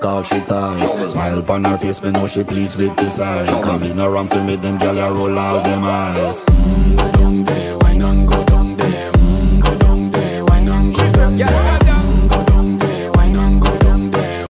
Call she ties Smile upon her face, me know she pleased with this eyes Come in around to meet them, girl, I roll all them eyes mm, go down there, why not go down there? Mm, go down there, why not go down there?